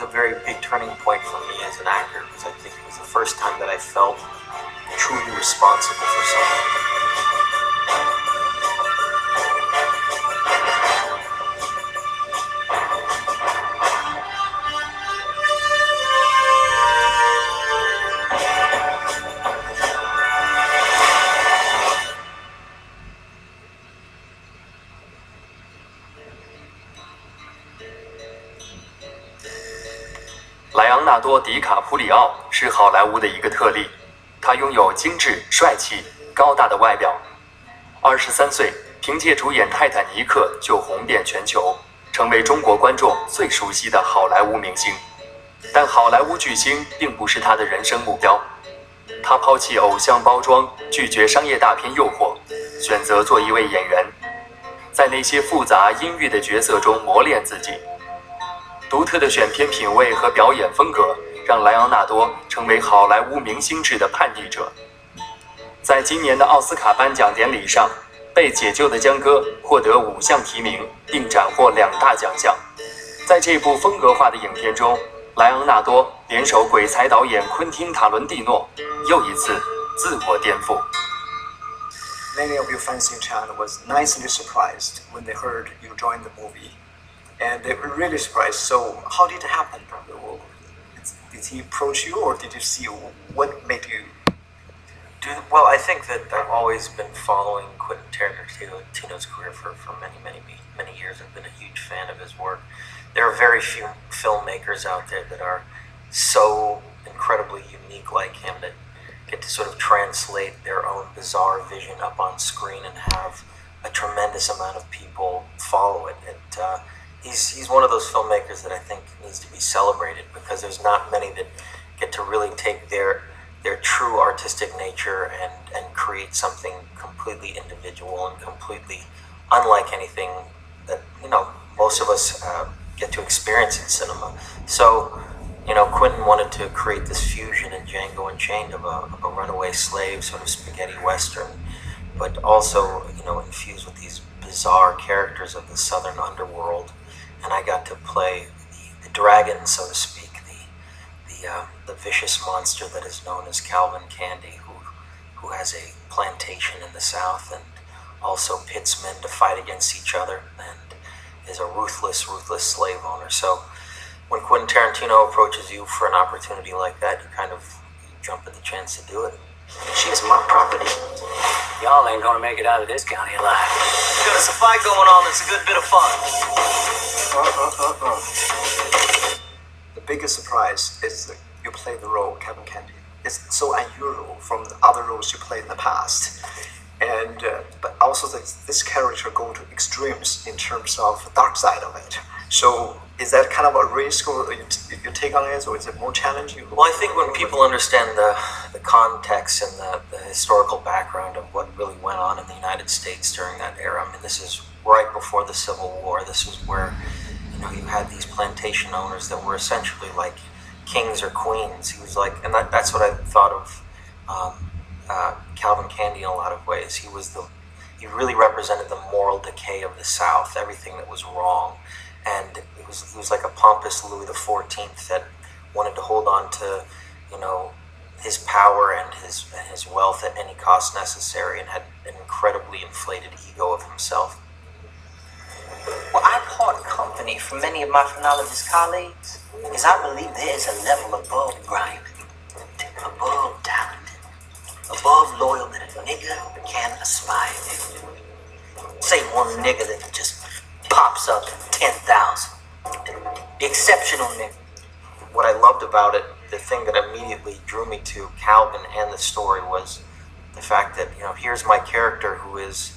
was a very big turning point for me as an actor because I think it was the first time that I felt truly responsible for something. “多·迪卡普里奥是好莱坞的一个特例，他拥有精致、帅气、高大的外表。二十三岁，凭借主演《泰坦尼克》就红遍全球，成为中国观众最熟悉的好莱坞明星。但好莱坞巨星并不是他的人生目标，他抛弃偶像包装，拒绝商业大片诱惑，选择做一位演员，在那些复杂阴郁的角色中磨练自己。独特的选片品味和表演风格，让莱昂纳多成为好莱坞明星制的叛逆者。在今年的奥斯卡颁奖典礼上，被解救的江歌获得五项提名，并斩获两大奖项。在这部风格化的影片中，莱昂纳多联手鬼才导演昆汀·塔伦蒂诺，又一次自我颠覆。Many of you fans in China was nicely surprised when they heard you joined the movie, and they were really surprised. So, how did it happen? Did he approach you, or did you see what made you? Dude, well, I think that I've always been following Quentin Tarantino's career for, for many, many, many years. I've been a huge fan of his work. There are very few filmmakers out there that are so incredibly unique like him that get to sort of translate their own bizarre vision up on screen and have a tremendous amount of people follow it. it uh, he's, he's one of those filmmakers that I think needs to be celebrated because there's not many that get to really take their their true artistic nature and, and create something completely individual and completely unlike anything that you know most of us uh, get to experience in cinema. So, you know, Quentin wanted to create this fusion in Django Unchained of a, of a runaway slave, sort of spaghetti western, but also you know infused with these bizarre characters of the southern underworld. And I got to play the, the dragon, so to speak, the uh, the vicious monster that is known as Calvin Candie, who who has a plantation in the south and also pits men to fight against each other and is a ruthless, ruthless slave owner. So when Quentin Tarantino approaches you for an opportunity like that, you kind of jump at the chance to do it. She is my property. Y'all ain't gonna make it out of this county alive. Got us a fight going on that's a good bit of fun. Uh, uh, the biggest surprise is that you play the role Kevin Candie. It's so unusual from the other roles you played in the past, and uh, but also the, this character go to extremes in terms of the dark side of it. So is that kind of a risk, or you, you take on it, or is it more challenging? Well, I think when people understand the, the context and the, the historical background of what really went on in the United States during that era, I mean, this is right before the Civil War. This was where, you know, you had these plantation owners that were essentially like kings or queens. He was like, and that, that's what I thought of um, uh, Calvin Candie in a lot of ways. He was the, he really represented the moral decay of the South, everything that was wrong. And it was, he was like a pompous Louis XIV that wanted to hold on to, you know, his power and his, and his wealth at any cost necessary and had an incredibly inflated ego of himself. Well, I part company from many of my phrenologist colleagues because I believe there is a level above grinding, above talent, above loyal that a nigga can aspire to. Say one nigga that just pops up 10,000. Exceptional nigga. What I loved about it, the thing that immediately drew me to Calvin and the story was the fact that, you know, here's my character who is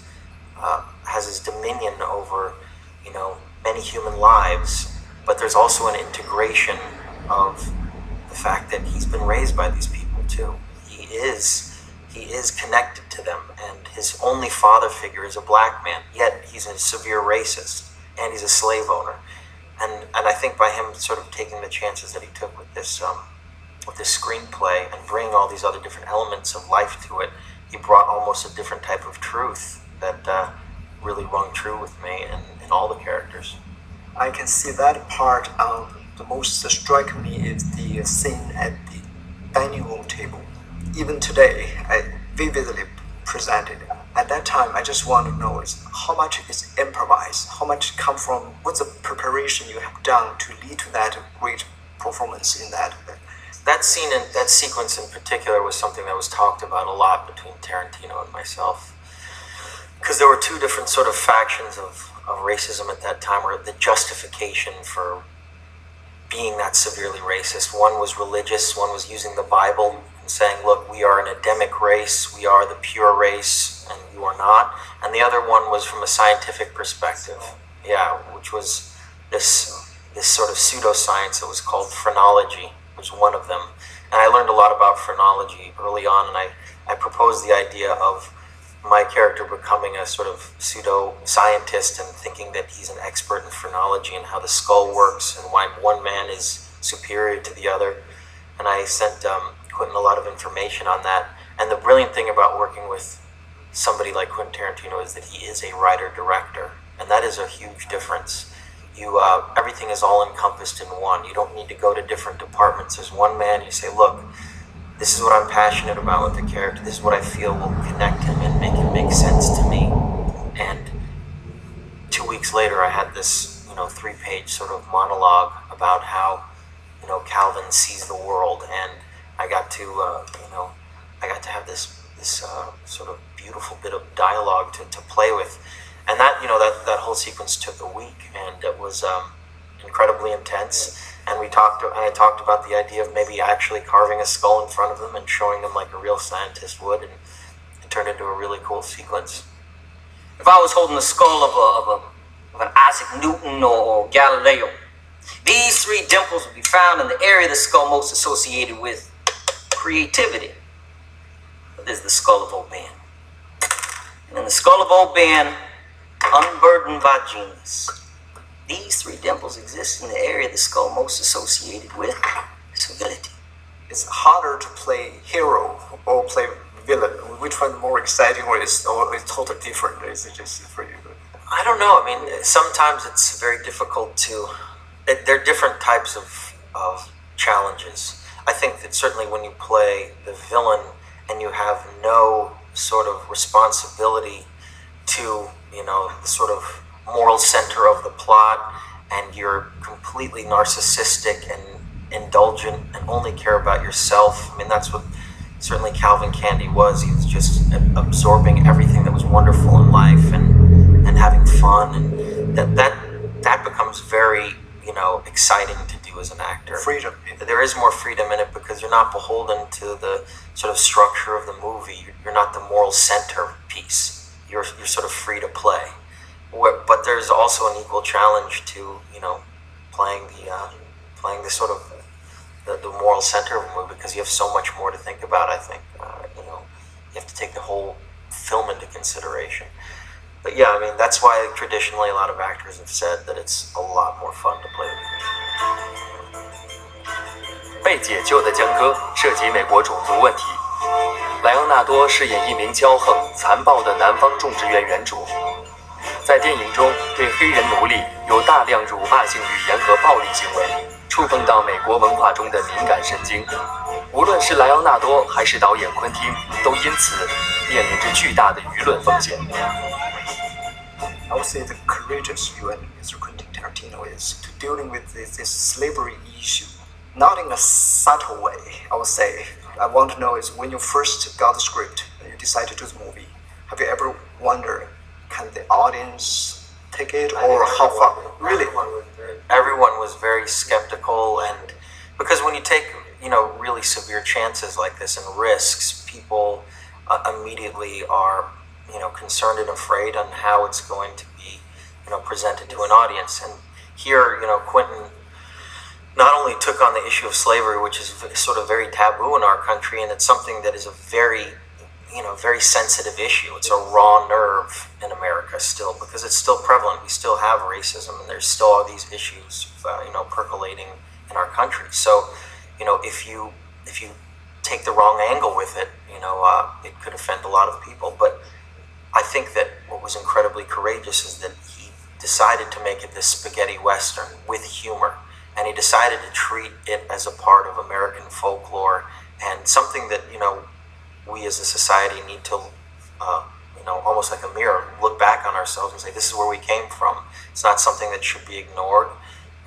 uh, has his dominion over, you know, many human lives, but there's also an integration of the fact that he's been raised by these people too. He is he is connected to them, and his only father figure is a black man. Yet he's a severe racist, and he's a slave owner. And and I think by him sort of taking the chances that he took with this um, with this screenplay and bringing all these other different elements of life to it, he brought almost a different type of truth that uh, really rung true with me and in all the characters. I can see that part. Um, the most striking me is the scene at the dining room table. Even today, I vividly presented. At that time, I just want to know is how much is improvised, how much come from what's the preparation you have done to lead to that great performance in that. That scene and that sequence in particular was something that was talked about a lot between Tarantino and myself because there were two different sort of factions of, of racism at that time, or the justification for being that severely racist. One was religious, one was using the Bible and saying, look, we are an Adamic race, we are the pure race, and you are not. And the other one was from a scientific perspective, yeah, which was this, this sort of pseudoscience that was called phrenology, was one of them. And I learned a lot about phrenology early on, and I, I proposed the idea of my character becoming a sort of pseudo scientist and thinking that he's an expert in phrenology and how the skull works and why one man is superior to the other. And I sent um, Quentin a lot of information on that. And the brilliant thing about working with somebody like Quentin Tarantino is that he is a writer director, and that is a huge difference. You uh, everything is all encompassed in one. You don't need to go to different departments. There's one man. You say, look this is what I'm passionate about with the character. This is what I feel will connect him and make sense to me. And two weeks later, I had this, you know, three-page sort of monologue about how, you know, Calvin sees the world, and I got to, uh, you know, I got to have this this uh, sort of beautiful bit of dialogue to, to play with, and that, you know, that that whole sequence took a week, and it was um, incredibly intense. And we talked and I talked about the idea of maybe actually carving a skull in front of them and showing them like a real scientist would, and turned into a really cool sequence. If I was holding the skull of a of a of an Isaac Newton or, or Galileo, these three dimples would be found in the area of the skull most associated with creativity. But there's the skull of Old Ben. And in the skull of Old Ben, unburdened by genius these three dimples exist in the area of the skull most associated with civility. It's harder to play hero or play villain. Which one more exciting, or is or is totally different? Is it just for you? I don't know. I mean, sometimes it's very difficult to. There are different types of of challenges. I think that certainly when you play the villain and you have no sort of responsibility to, you know, the sort of moral center of the plot and you're completely narcissistic and indulgent and only care about yourself. I mean, that's what certainly Calvin Candie was. He was just absorbing everything that was wonderful in life and, and having fun. And that, that, that becomes very, you know, exciting to do as an actor. Freedom. There is more freedom in it because you're not beholden to the sort of structure of the movie. You're not the moral center piece. You're, you're sort of free to play but there's also an equal challenge to you know playing the uh, playing the sort of the, the, moral center of a movie because you have so much more to think about. I think uh, you know you have to take the whole film into consideration. But yeah, I mean that's why traditionally a lot of actors have said that it's a lot more fun to play the 被解救的江歌涉及美国种族问题，莱昂纳多饰演一名骄横残暴的南方种植园园主。在电影中，对黑人奴隶有大量辱骂性语言和暴力行为， 触碰到美国文化中的敏感神经。无论是莱昂纳多还是导演昆汀，都因此面临着巨大的舆论风险。I would say the courageous you and Mr. Quentin Tarantino is to dealing with this, this slavery issue, not in a subtle way. I would say. I want to know is when you first got the script and you decided to do the movie, have you ever wondered can the audience take it or how far? Really? Everyone was very skeptical, and because when you take you know really severe chances like this and risks, people uh, immediately are you know, concerned and afraid on how it's going to be, you know, presented to an audience. And here, you know, Quentin not only took on the issue of slavery, which is sort of very taboo in our country, and it's something that is a very, you know, very sensitive issue. It's a raw nerve in America still because it's still prevalent. We still have racism, and there's still all these issues, uh, you know, percolating in our country. So, you know, if you if you take the wrong angle with it, you know, uh, it could offend a lot of people. But I think that what was incredibly courageous is that he decided to make it this spaghetti western with humor and he decided to treat it as a part of American folklore and something that you know we as a society need to uh, you know almost like a mirror look back on ourselves and say this is where we came from. It's not something that should be ignored.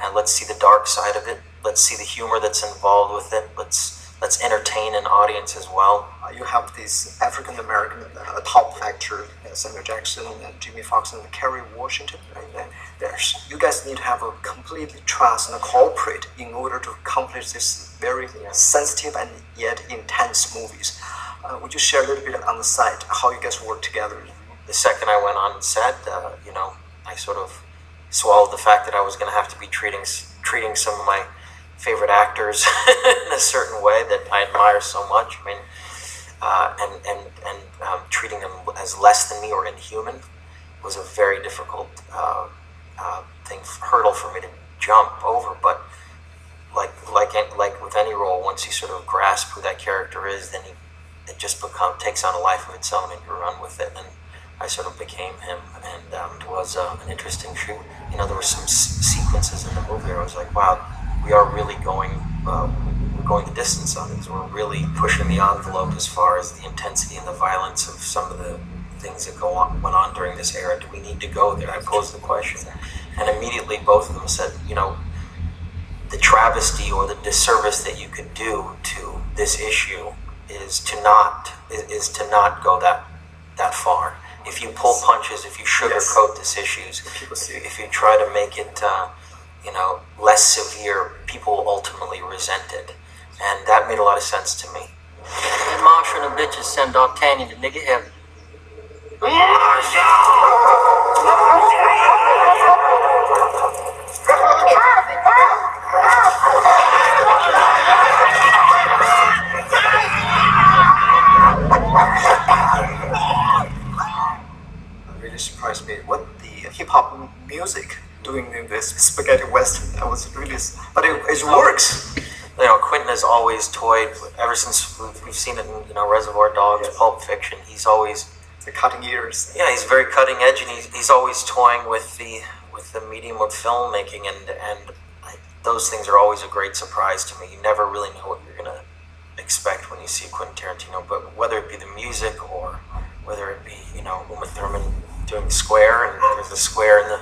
And let's see the dark side of it. Let's see the humor that's involved with it. Let's let's entertain an audience as well. Uh, you have these African American uh, top actor uh, Samuel Jackson and Jimmy Foxx, and Kerry Washington right? there's you guys need to have a completely trust and cooperate in order to accomplish this very sensitive and yet intense movies. Uh, would you share a little bit on the side how you guys work together? The second I went on set, uh, you know, I sort of swallowed the fact that I was going to have to be treating treating some of my favorite actors in a certain way that I admire so much. I mean, uh, and and and um, treating them as less than me or inhuman was a very difficult uh, uh, thing hurdle for me to jump over. But like like like with any role, once you sort of grasp who that character is, then he, it just become takes on a life of its own, and you run with it. And I sort of became him, and um, it was uh, an interesting shoot. You know, there were some s- sequences in the movie where I was like, wow, we are really going. Uh, we're going the distance on these. We're really pushing the envelope as far as the intensity and the violence of some of the things that go on went on during this era. Do we need to go there? I posed the question, and immediately both of them said, you know, the travesty or the disservice that you could do to this issue is to not is to not go that that far. If you pull punches, if you sugarcoat yes. this issues, if you try to make it, uh, you know, less severe, people ultimately resent it, and that made a lot of sense to me. And Marshall and the bitches send D'Artagnan to nigga heaven. I really surprised me. What the hip hop music doing in this spaghetti western? I was really, but it, it works. You know, Quentin has always toyed ever since we've seen it in you know Reservoir Dogs, yes. Pulp Fiction. He's always the cutting ears. Yeah, he's very cutting edge, and he's, he's always toying with the with the medium of filmmaking, and and those things are always a great surprise to me. You never really know what expect when you see Quentin Tarantino, but whether it be the music or whether it be you know Uma Thurman doing Square, and there's a square in the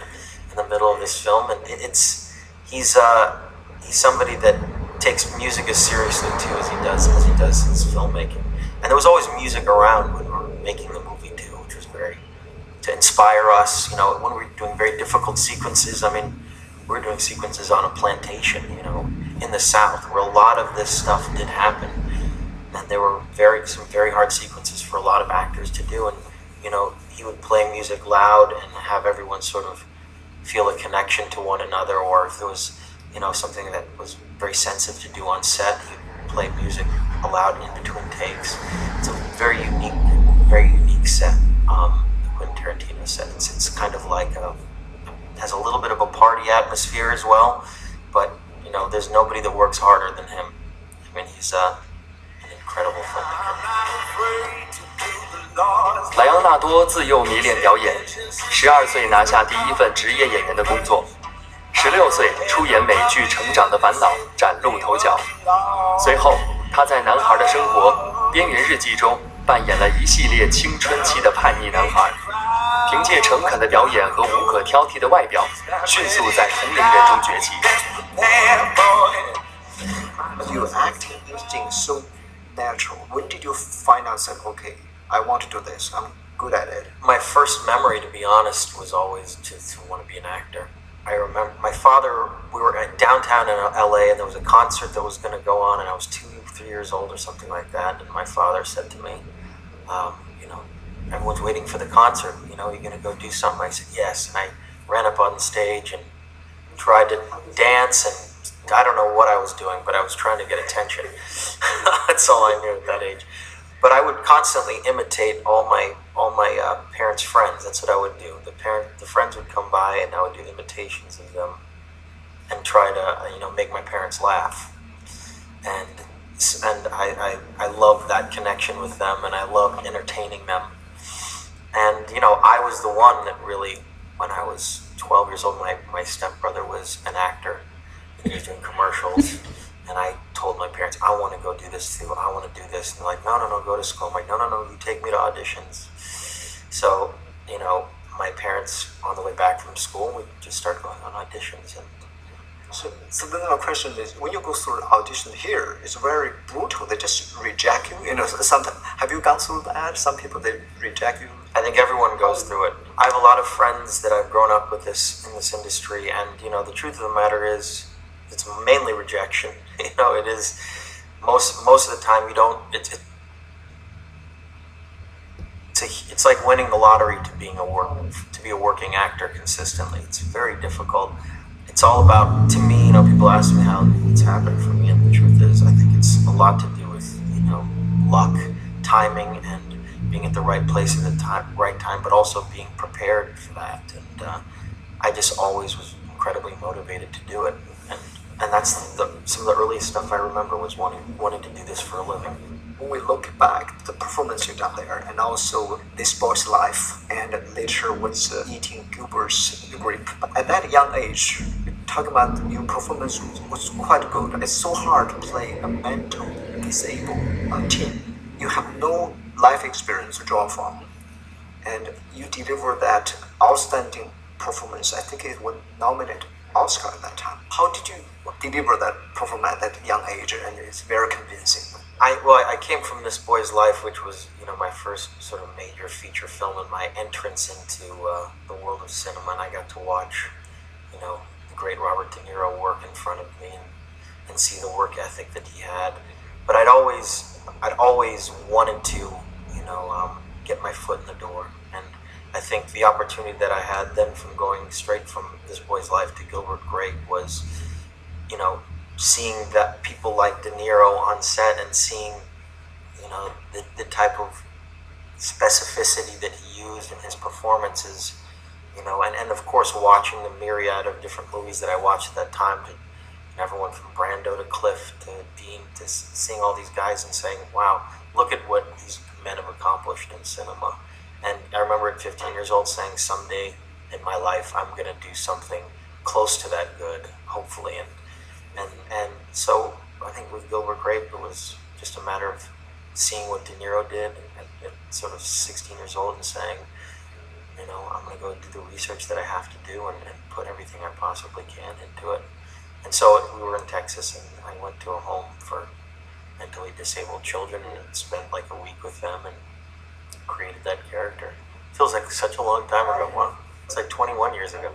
in the middle of this film, and it's he's uh he's somebody that takes music as seriously too as he does as he does his filmmaking. And there was always music around when we were making the movie too, which was very to inspire us. You know, when we're doing very difficult sequences, I mean, we're doing sequences on a plantation, you know, in the South, where a lot of this stuff did happen, and there were very some very hard sequences for a lot of actors to do. And you know, he would play music loud and have everyone sort of feel a connection to one another, or if there was, you know, something that was very sensitive to do on set, he'd play music aloud in between takes. It's a very unique, very unique set um, Quentin Tarantino said. It's, it's kind of like a, has a little bit of a party atmosphere as well, but you know, there's nobody that works harder than him. I mean, he's uh. 莱昂纳多自幼迷恋表演，十二岁拿下第一份职业演员的工作，十六岁出演美剧《成长的烦恼》崭露头角。随后，他在《男孩的生活》《边缘日记》中扮演了一系列青春期的叛逆男孩，凭借诚恳的表演和无可挑剔的外表，迅速在同龄人中崛起。Your acting instinct so natural. When did you find out that okay, I want to do this. I'm good at it. My first memory, to be honest, was always to, to want to be an actor. I remember my father. We were at downtown in L.A. and there was a concert that was going to go on, and I was two, three years old or something like that. And my father said to me, um, you know, everyone's waiting for the concert. You know, you're gonna go do something. I said yes, and I ran up on the stage and tried to dance and I don't know what I was doing, but I was trying to get attention. That's all I knew at that age. But I would constantly imitate all my all my uh, parents' friends. That's what I would do. The parent, the friends would come by, and I would do the imitations of them, and try to you know make my parents laugh. And and I, I, I love that connection with them, and I love entertaining them. And you know, I was the one that really, when I was 12 years old, my, my stepbrother was an actor. Was doing commercials. And I told my parents, I want to go do this too. I want to do this. And they're like, no, no, no, go to school. I'm like, no, no, no, you take me to auditions. So, you know, my parents, on the way back from school, we just started going on auditions. And So, so then my question is, when you go through the audition here, it's very brutal. They just reject you. You know, sometimes have you gone through that? Some people they reject you. I think everyone goes through it. I have a lot of friends that I've grown up with this in this industry, and you know the truth of the matter is, it's mainly rejection. You know, it is most most of the time you don't. It's it, it's, a, it's like winning the lottery to being a work to be a working actor consistently. It's very difficult. It's all about to me. You know, people ask me how it's happened for me, and the truth is, I think it's a lot to do with you know luck, timing, and being at the right place at the time, right time, but also being prepared for that. And uh, I just always was incredibly motivated to do it. And, that's the, some of the earliest stuff I remember was wanting wanting to do this for a living. When we look back, the performance you done there, and also this boy's life, and later was uh, eating Gilbert's grape. At that young age, talking about your performance was quite good. It's so hard to play a mental disabled uh, teen. You have no life experience to draw from, and you deliver that outstanding performance. I think it was nominated Oscar at that time. How did you deliver that performance at that young age? And it's very convincing. I well, I came from this boy's life, which was you know my first sort of major feature film and my entrance into uh, the world of cinema, and I got to watch, you know, the great Robert De Niro work in front of me and, and see the work ethic that he had. But I'd always, I'd always wanted to, you know, um, get my foot in the door, I think the opportunity that I had then from going straight from this boy's life to Gilbert Grape was, you know, seeing that people like De Niro on set and seeing, you know, the, the type of specificity that he used in his performances, you know, and, and of course watching the myriad of different movies that I watched at that time, to, everyone from Brando to Clift to Dean, to seeing all these guys and saying, wow, look at what these men have accomplished in cinema. Remember at 15 years old saying, someday in my life, I'm going to do something close to that good, hopefully. And and and so I think with Gilbert Grape, it was just a matter of seeing what De Niro did at, at sort of 16 years old and saying, you know, I'm going to go do the research that I have to do and, and put everything I possibly can into it. And so we were in Texas, and I went to a home for mentally disabled children and spent like a week with them and created that character. Feels like such a long time ago. Wow. It's like 21 years ago.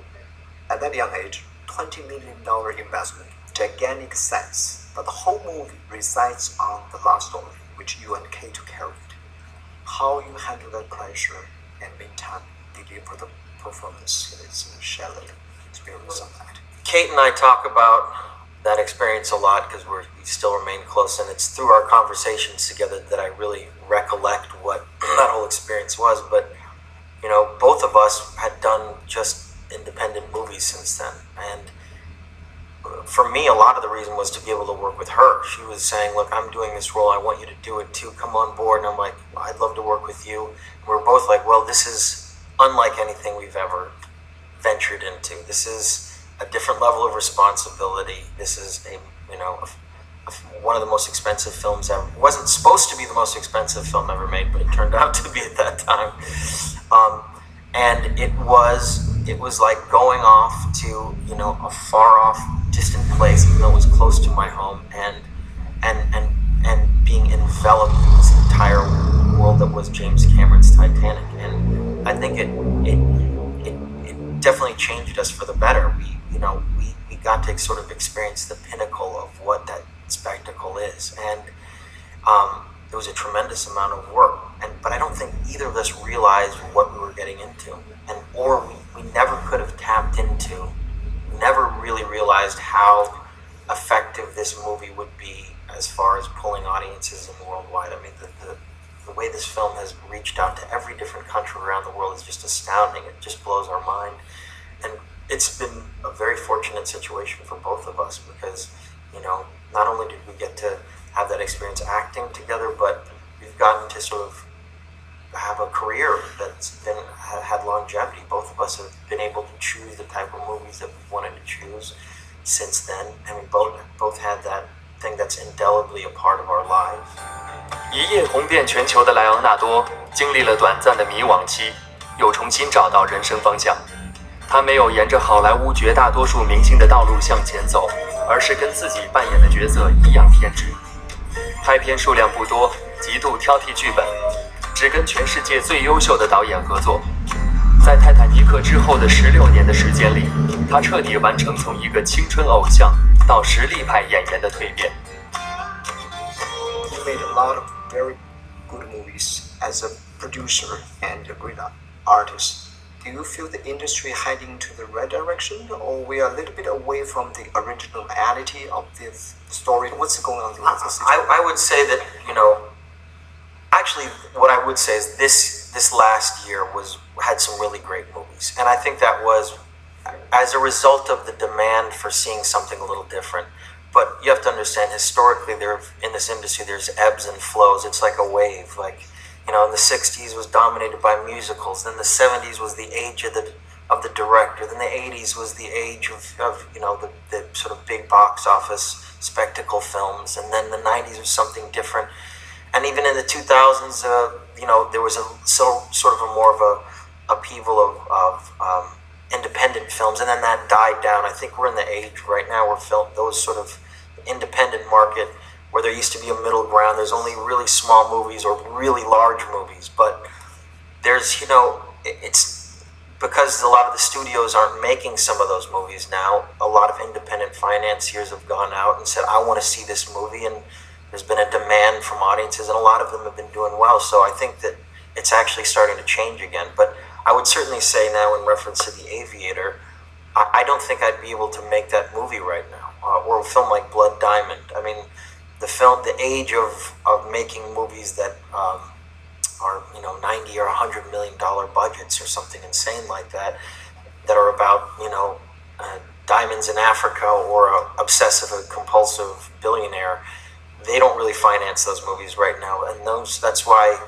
At that young age, $20 million investment gigantic sense, but the whole movie resides on the last story, which you and Kate carried. How you handle that pressure and meantime deliver the performance is Shelley experience on that. Kate and I talk about that experience a lot because we still remain close, and it's through our conversations together that I really recollect what that whole experience was. But you know, both of us had done just independent movies since then, and for me, a lot of the reason was to be able to work with her. She was saying, "Look, I'm doing this role. I want you to do it too. Come on board." And I'm like, well, "I'd love to work with you." And we're both like, "Well, this is unlike anything we've ever ventured into. This is a different level of responsibility. This is a you know a, one of the most expensive films ever. It wasn't supposed to be the most expensive film ever made, but it turned out to be at that time. Um, and it was it was like going off to you know a far off distant place even though it was close to my home and and and and being enveloped in this entire world that was James Cameron's Titanic and I think it it it, it definitely changed us for the better we you know we, we got to sort of experience the pinnacle of what that spectacle is and um, it was a tremendous amount of work. And but I don't think either of us realized what we were getting into, and or we, we never could have tapped into, never really realized how effective this movie would be as far as pulling audiences in worldwide. I mean, the, the, the way this film has reached out to every different country around the world is just astounding. It just blows our mind. And it's been a very fortunate situation for both of us because, you know, not only did we get to have that experience acting together, but we've gotten to sort of have a career that's been had longevity. Both of us have been able to choose the type of movies that we wanted to choose since then, and we both both had that thing that's indelibly a part of our lives. 一夜红遍全球的莱昂纳多经历了短暂的迷惘期，又重新找到人生方向。 他没有沿着好莱坞绝大多数明星的道路向前走，而是跟自己扮演的角色一样偏执。拍片数量不多，极度挑剔剧本，只跟全世界最优秀的导演合作。在《泰坦尼克》之后的十六年的时间里，他彻底完成从一个青春偶像到实力派演员的蜕变。You made a lot of very good movies as a producer and a great artist. Do you feel the industry heading to the right direction, or we are a little bit away from the originality of this story? What's going on? I, I would say that you know, actually, what I would say is this this last year was had some really great movies, and I think that was as a result of the demand for seeing something a little different. But you have to understand, historically, there in this industry, there's ebbs and flows. It's like a wave, like you know, in the 60s was dominated by musicals. Then the 70s was the age of the of the director. Then the 80s was the age of, of you know, the, the sort of big box office spectacle films. And then the 90s was something different. And even in the 2000s, uh, you know, there was a so, sort of a more of a upheaval of, of um, independent films. And then that died down. I think we're in the age right now where film, those sort of independent market – where there used to be a middle ground. There's only really small movies or really large movies, but there's you know it's because a lot of the studios aren't making some of those movies now. A lot of independent financiers have gone out and said, "I want to see this movie," and there's been a demand from audiences, and a lot of them have been doing well. So I think that it's actually starting to change again. But I would certainly say now, in reference to The Aviator, I, don't think I'd be able to make that movie right now, uh, or a film like Blood Diamond. I mean the film, the age of, of making movies that um, are you know ninety or hundred million dollar budgets or something insane like that, that are about you know uh, diamonds in Africa or a obsessive a compulsive billionaire. They don't really finance those movies right now, and those that's why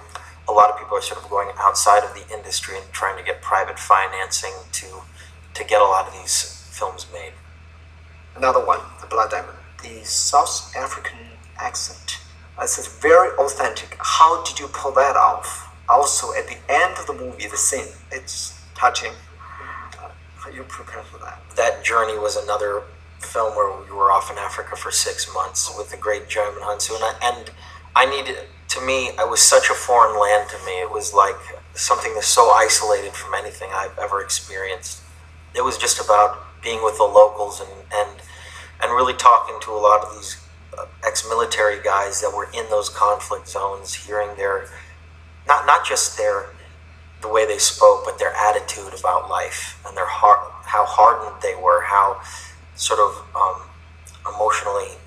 a lot of people are sort of going outside of the industry and trying to get private financing to to get a lot of these films made. Another one, The Blood Diamond. The South African accent. It's very authentic. How did you pull that off? Also, at the end of the movie, the scene, it's touching. Uh, you prepared for that? That journey was another film where we were off in Africa for six months with the great Djimon Hounsou. And I, and I needed, to me, it was such a foreign land to me. It was like something that's so isolated from anything I've ever experienced. It was just about being with the locals and, and, and really talking to a lot of these ex-military guys that were in those conflict zones, hearing their not not just their the way they spoke, but their attitude about life and their heart, how hardened they were, how sort of um, emotionally,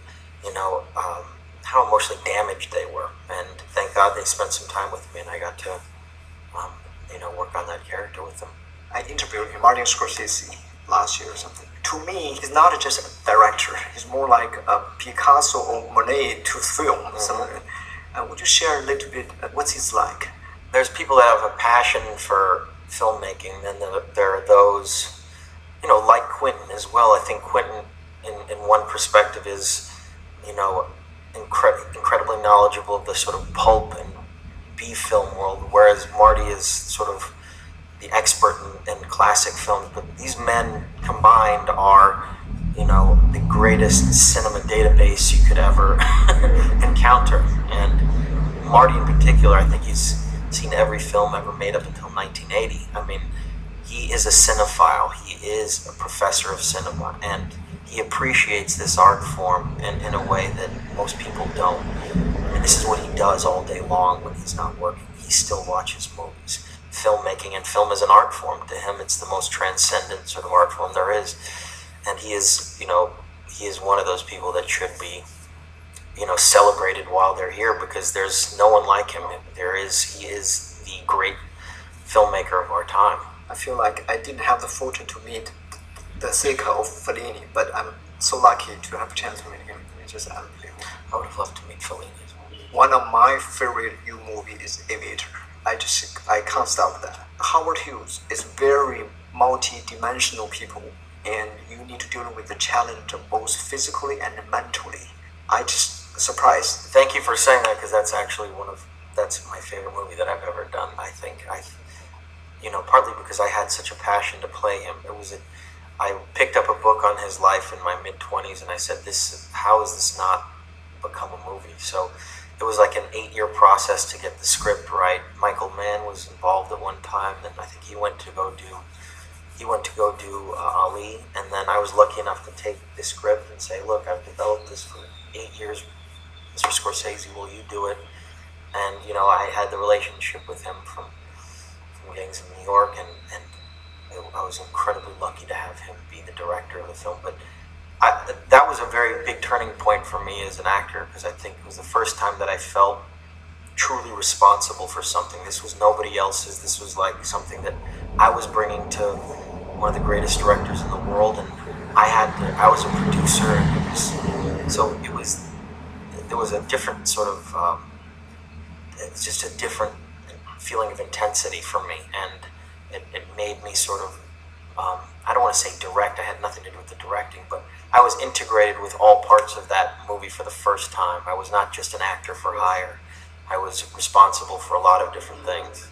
you know, um, how emotionally damaged they were. And thank God they spent some time with me, and I got to, um, you know, work on that character with them. I interviewed Martin Scorsese last year or something to me, he's not just a director. He's more like a Picasso or Monet to film. Mm-hmm. uh, would you share a little bit uh, what's he's like? There's people that have a passion for filmmaking, and there are those, you know, like Quentin as well. I think Quentin, in, in one perspective, is, you know, incre- incredibly knowledgeable of the sort of pulp and B film world, whereas Marty is sort of the expert in, in classic films, but these men combined are, you know, the greatest cinema database you could ever encounter. And Marty, in particular, I think he's seen every film ever made up until 1980. I mean, he is a cinephile. He is a professor of cinema, and he appreciates this art form in, in a way that most people don't. and this is what he does all day long when he's not working. He still watches movies. Filmmaking and film is an art form. To him, it's the most transcendent sort of art form there is. And he is, you know, he is one of those people that should be, you know, celebrated while they're here because there's no one like him. There is, he is the great filmmaker of our time. I feel like I didn't have the fortune to meet the Seeker of Fellini, but I'm so lucky to have a chance to meet him. It's just unbelievable. I would have loved to meet Fellini. One of my favorite new movies is Aviator. I just I can't stop that. Howard Hughes is very multi-dimensional people, and you need to deal with the challenge both physically and mentally. I just surprised. Thank you for saying that because that's actually one of that's my favorite movie that I've ever done. I think I, you know, partly because I had such a passion to play him. It was a, I picked up a book on his life in my mid twenties, and I said, "This, how has this not become a movie?" So it was like an eight-year process to get the script right. Michael Mann was involved at one time, and I think he went to go do he went to go do uh, Ali, and then I was lucky enough to take the script and say, "Look, I've developed this for eight years, Mr. Scorsese. Will you do it?" And you know, I had the relationship with him from from Gangs of New York, and and I was incredibly lucky to have him be the director of the film. But I, that was a very big turning point for me as an actor because I think it was the first time that I felt truly responsible for something. This was nobody else's. This was like something that I was bringing to one of the greatest directors in the world, and I had to, I was a producer, it was so it was there was a different sort of um, it's just a different feeling of intensity for me, and it, it made me sort of um, I don't want to say direct. I had nothing to do with the directing, but I was integrated with all parts of that movie for the first time. I was not just an actor for hire. I was responsible for a lot of different things.